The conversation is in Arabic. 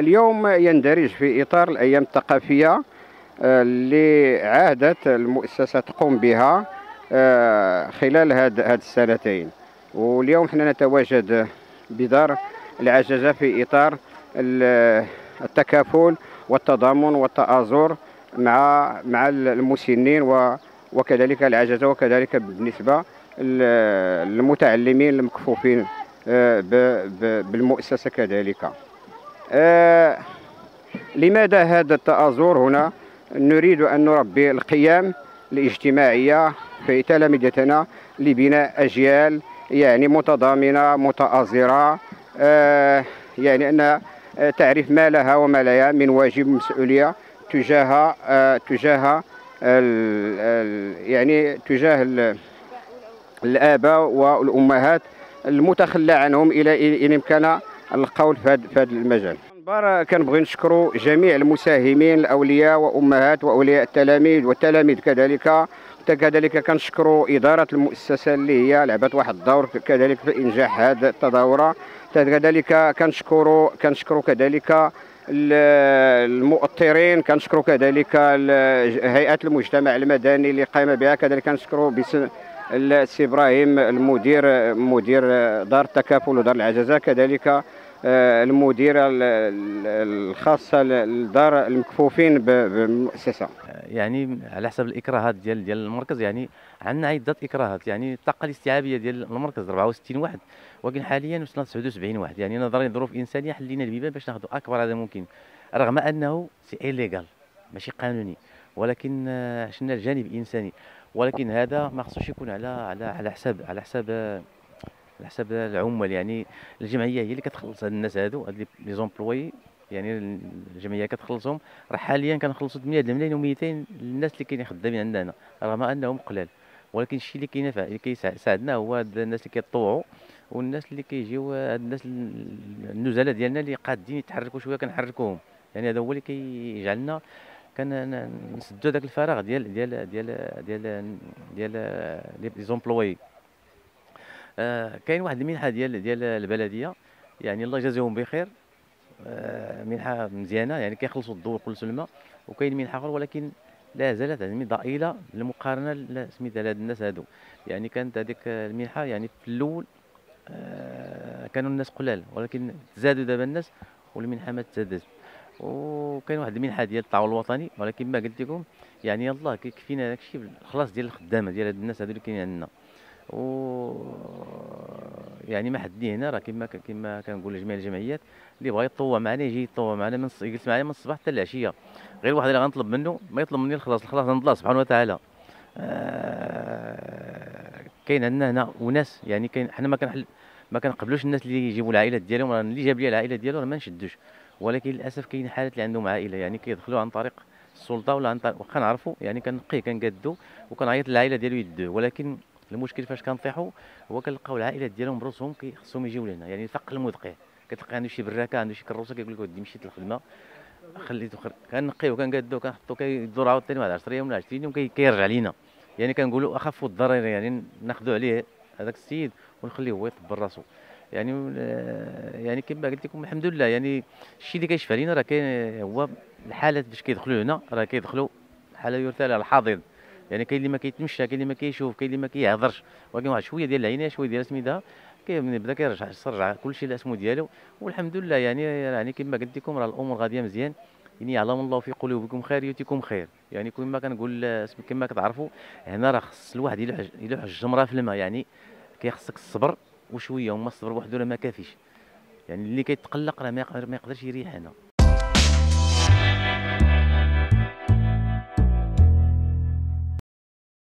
آه، اليوم يندرج في إطار الأيام الثقافية آه، اللي عادت المؤسسة تقوم بها آه، خلال هذه السنتين. واليوم إحنا نتواجد بدار العجزة في إطار التكافل والتضامن والتآزر مع مع المسنين وكذلك العجزة وكذلك بالنسبة للمتعلمين المكفوفين بالمؤسسة كذلك. آه لماذا هذا التآزر هنا؟ نريد أن نربي القيم الاجتماعية في تلامذتنا لبناء أجيال يعني متضامنة متآزرة آه يعني أن تعرف ما لها وما لها من واجب مسؤولية تجاه آه تجاه يعني تجاه الآباء والأمهات المتخلى عنهم إلى إن إمكان القول في هذا المجال. كنبغي نشكروا جميع المساهمين الأولياء وأمهات وأولياء التلاميذ والتلاميذ. كذلك كذلك كنشكروا إدارة المؤسسة اللي هي لعبت واحد الدور. كذلك في إنجاح هذه التظاهرة. كذلك كنشكروا كنشكروا كذلك المؤطرين. كنشكروا كذلك هيئات المجتمع المدني اللي قام بها. كذلك كنشكروا باسم السي إبراهيم المدير مدير دار التكافل ودار العجزة. كذلك المديرة الخاصة لدار المكفوفين بالمؤسسه يعني على حسب الإكراهات ديال ديال المركز يعني عندنا عدة إكراهات يعني الطاقة الاستيعابية ديال المركز 64 واحد ولكن حاليا وصلنا 79 واحد. يعني نظرا لظروف إنسانية حلينا البيبان باش ناخذوا أكبر هذا ممكن رغم أنه c'est illégal ماشي قانوني ولكن عشنا الجانب الإنساني. ولكن هذا ما خصوش يكون على على على حساب على حساب على حساب العمال يعني الجمعيه هي اللي كتخلص هاد الناس هادو هاد les employés يعني الجمعيه كتخلصهم راه حاليا كنخلصوا 8 ملايين و200 للناس اللي كاينين خدامين عندنا رغم انهم قلال ولكن الشيء اللي كينفع اللي كيساعدنا هو هاد الناس اللي كيطوعوا والناس اللي كيجيو هاد الناس النزلاء ديالنا اللي قادين يتحركوا شوية كنحركوهم يعني هذا هو اللي كيجعلنا كنسدوا هذاك الفراغ ديال ديال ديال ديال ديال لي زومبلوي آه كاين واحد المنحة ديال ديال البلدية. يعني الله يجازيهم بخير. آه منحة مزيانة. يعني كيخلصوا الضوء كل سلمه وكاين منحة أخرى ولكن لا زالت يعني ضئيلة للمقارنه سميتها لهاد الناس هادو. يعني كانت هذيك المنحة يعني في الأول آه كانوا الناس قلال ولكن زادوا دابا الناس والمنحة ما تزادت وكاين واحد المنحة ديال التعاون الوطني ولكن ما قلت لكم يعني يلاه كيكفينا داكشي الخلاص ديال الخدامة ديال هاد الناس هادو اللي كاينين عندنا. و يعني ما حدني هنا راه كما كما كنقول لجميع الجمعيات اللي بغى يتطوع معنا يجي يتطوع معنا من يجلس معنا من الصباح حتى العشية. غير واحد اللي غنطلب منه ما يطلب مني الخلاص الخلاص عند الله سبحانه وتعالى. آه كاين عندنا هنا وناس يعني كاين حنا ما كنحل ما كنقبلوش الناس اللي يجيبوا العائلات ديالهم اللي جاب لي العائلة ديالو راه ما نشدوش. ولكن للأسف كاين حالات اللي عندهم عائلة يعني كيدخلوا عن طريق السلطة ولا عن طريق واخا نعرفوا يعني كنقيه كنقادو وكنعيط للعائلة ديالو يدوه. ولكن المشكل فاش كنطيحوا هو كنلقاو العائلات ديالهم براسهم خصهم يجيو لهنا. يعني فق المدقع كتلقى عنده شي براكه عنده شي كروسة كيقول لك ودي مشيت للخدمة. خليته خر... كنقيو كنقادو كنحطو كيدور عاوتاني واحد 10 أيام ولا 20 يوم كيرجع لينا. يعني كنقولوا أخف الضرر يعني ناخذوا عليه هذاك السيد ونخليه هو يطبر راسو. يعني يعني كما قلت لكم الحمد لله. يعني الشيء اللي كيشفى لينا راه كاين هو الحالات باش كيدخلوا هنا راه كيدخلوا حاله يرثى الحاضر يعني كاين اللي ما كيتمشى كاين اللي ما كيشوف كاين اللي ما كيهضرش. ولكن واحد شوية ديال العنايه شوية ديال سميتها كيبدا كيرجع يرجع كلشي لاسمو ديالو. والحمد لله يعني يعني كما قلت لكم راه الأمور غادية مزيان. يعني يعلم الله في قلوبكم خير يؤتيكم خير. يعني كما كنقول كما كتعرفوا هنا راه خص الواحد يلوح يلوح الجمرة في الماء. يعني كيخصك الصبر وشوية وما الصبر وحده راه ما كافيش. يعني اللي كيتقلق راه ما يقدرش يريح هنا.